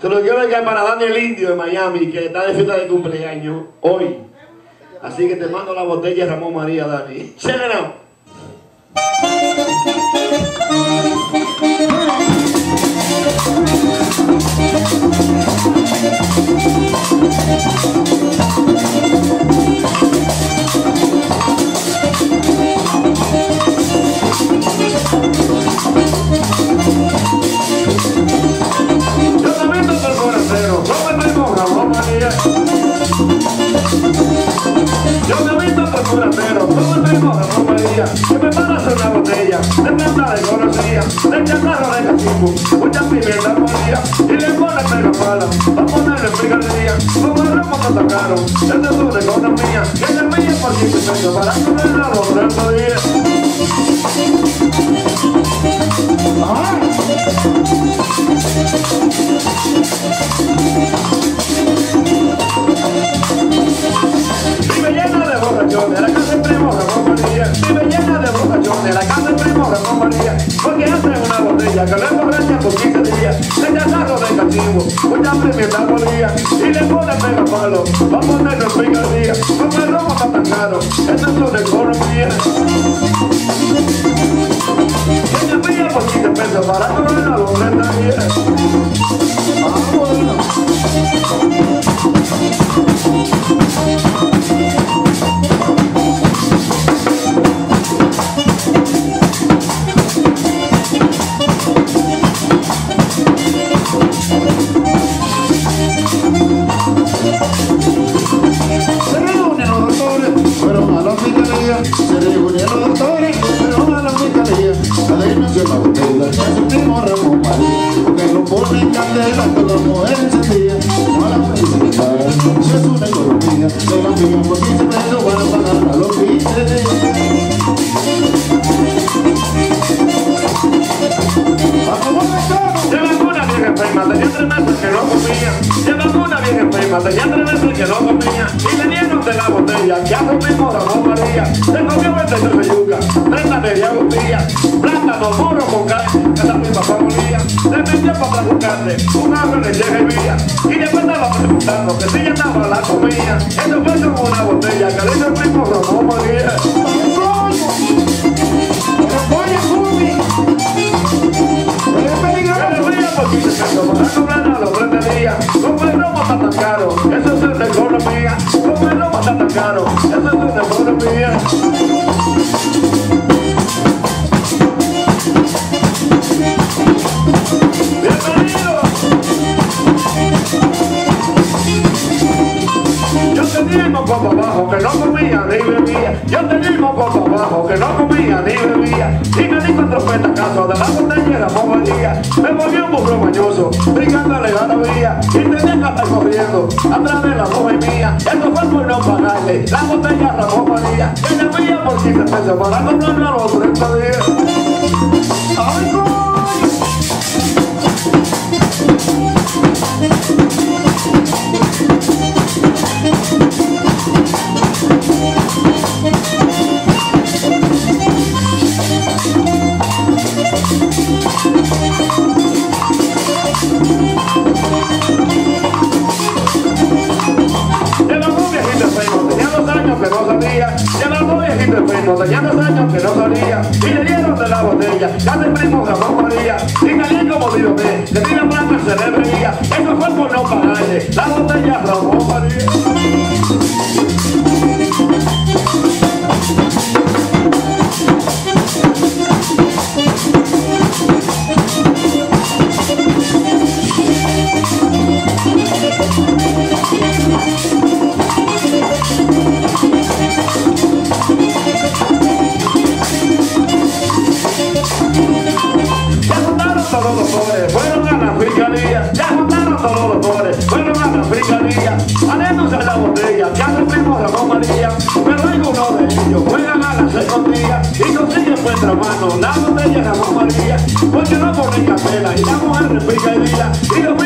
Se lo quiero dedicar para Daniel Indio de Miami, que está de fiesta de cumpleaños hoy. Así que te mando la botella Ramón María, Dani. Check. De conocía, de chatarro de cachimbo, mucha pimienta molida, y le pone pega pala, pa' ponerle en picardía, como el ramo no tocaron, es de su economía, que se milla por 15 pesos para comer a los otros días. Vive botella que le emborracha por 15 días. Le chatarro de castigo, mucha pimienta molida. Y le pone pega palo, va a ponerlo en picardía. Como el está tan caro, eso es una economía. Que te pilla por 15 pesos para comer a los 30 A denunciar la botella de su primo Ramón María. Porque lo pone candela con las mujeres encendida. No a la felicidad, si es una economía. Se la pillan por 15 pesos para pagar a los 15 ¡Vamos, vamos, Llevan una vieja enferma, tenía tres meses que no comía. Llevan una vieja enferma, tenía tres meses que no comía. Y le dieron de la botella, que hace un mismo Ramón María. Se comió 28 de yuca, 30 de plátano puro con carne, también papá molía. Le metió para buscarle un agua de llega y vía. Y después estaba preguntando que si ya estaba la comida. Eso fue como una botella que le dio el mismo Ramón María. ¡Oye, Jumi! ¡Es peligroso! Pero mira por 15 pesos para cobrar a los 30 días. Como el romo está tan caro, eso es una economía. Romo está tan caro, eso es que no comía ni bebía. Yo tenía el moco para abajo que no comía ni bebía. Y me di de la botella de la María. Me volvió un burro mañoso, brincándole la vía. Y tenía que estar corriendo atrás de la mujer mía. Eso fue por no pagarle la botella a María. Que le veía por 15 pesos para comprarla a los 30 días. De primo Ramón María. Caliente como digo que, que tiene plata se le veía. Eso fue por no pagarle la botella Ramón María. Consiguen vuestra mano la botella Ramón María. Porque no ponen capela y la mujer repica y día. Y lo